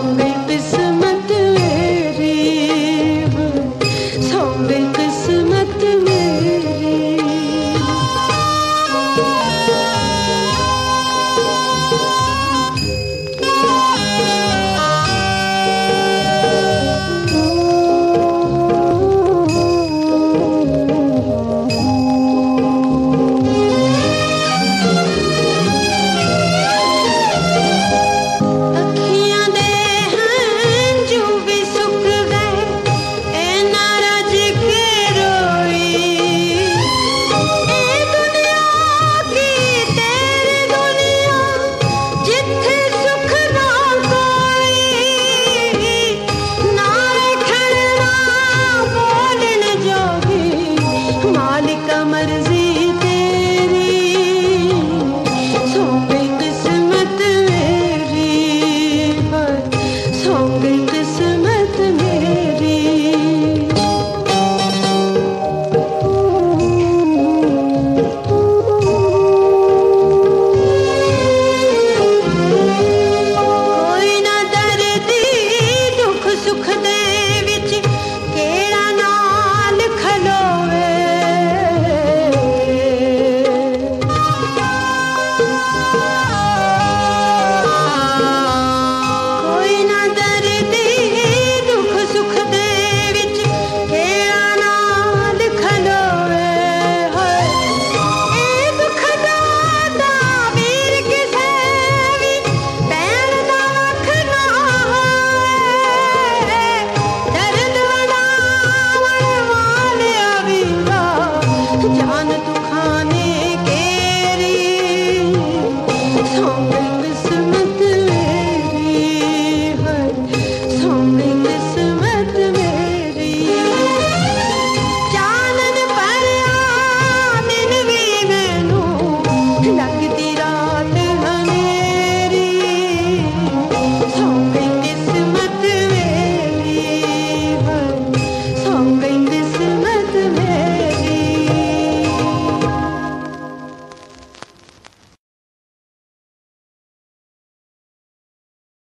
me.